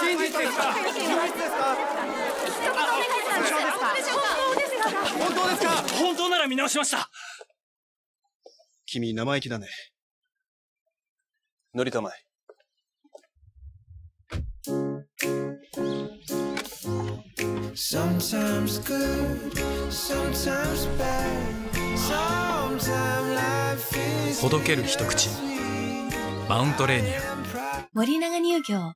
真実ですか？真実ですか？本当ですか？本当なら見直しました。君生意気だね。乗りたまえ。ほどける一口マウントレーニア森永乳業